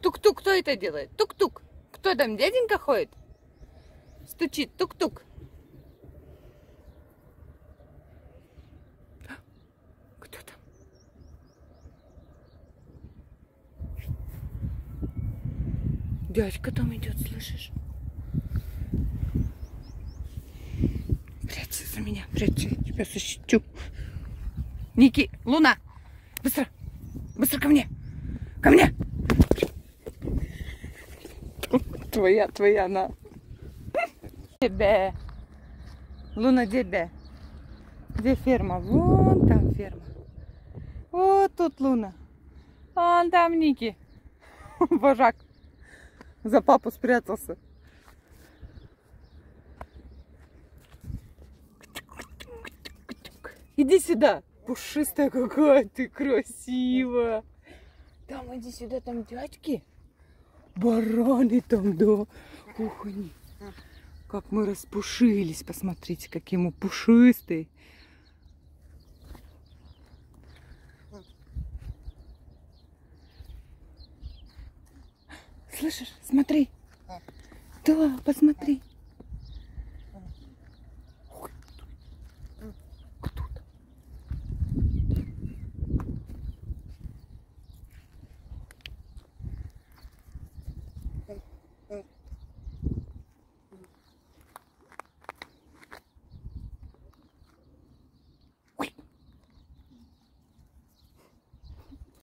Тук-тук, кто это делает? Тук-тук. Кто там, дяденька ходит? Стучит, тук-тук. Кто там? Дядька там идет, слышишь? Прячься за меня, прячься, я тебя защищу. Ники, Луна, быстро, быстро ко мне, ко мне. Твоя, твоя, на. Тебе. Луна, где? Где ферма? Вон там ферма. Вот тут Луна. Вон там Ники. Вожак. За папу спрятался. Иди сюда. Пушистая какая ты красивая. Там иди сюда, там дядьки. Бараны там, да. Ух они. Как мы распушились. Посмотрите, какие мы пушистые. Слышишь? Смотри. Да, посмотри.